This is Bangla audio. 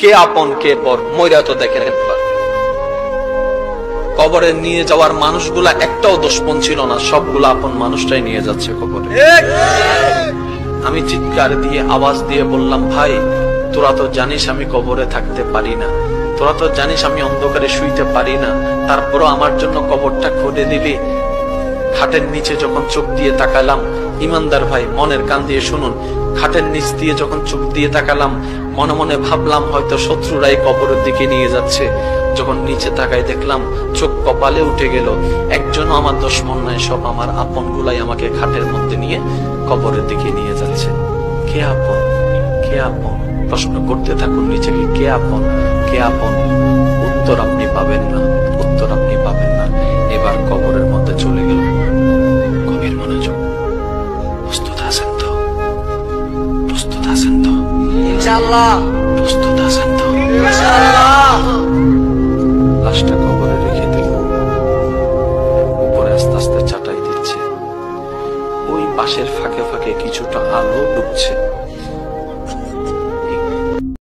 কে আপন কে পর, মইরা তো দেখেন কবরে নিয়ে যাওয়ার মানুষগুলা একটাও দোষপন ছিল না, সবগুলা আপন মানুষটাই নিয়ে যাচ্ছে কবরে। আমি চিৎকার দিয়ে, আওয়াজ দিয়ে বললাম, ভাই, তোরা তো জানিস আমি কবরে থাকতে পারি না। তোরা তো জানিস আমি অন্ধকারে শুইতে পারি না। তারপরও আমার জন্য কবরটা খুঁড়ে দিলি খাটের নিচে যখন চোখ দিয়ে তাকালাম, ইমানদার ভাই, মনের কান দিয়ে শুনুন। খাটের নিচ দিয়ে যখন চোখ দিয়ে তাকালাম, মনে মনে ভাবলাম হয়তো শত্রুরাই কবরের দিকে নিয়ে যাচ্ছে। যখন নিচে তাকায় দেখলাম, চোখ কপালে উঠে গেল। একজনও আমার দুশ্মন নাই, সব আমার আপন গুলাই আমাকে খাটের মধ্যে নিয়ে কবরের দিকে নিয়ে যাচ্ছে। কে আপন? কে আপন? প্রশ্ন করতে থাকুন নিজেকে কে আপন? কে আপন? উত্তর আপনি পাবেন না। ইনশাআল্লাহ। প্রস্তুত আছেন তো? ইনশাআল্লাহ। লাশটা কবরে রেখে দিল উপরে আস্তে আস্তে চাটাই দিচ্ছে। ওই পাশের ফাঁকে ফাঁকে কিছুটা আলো ঢুকছে।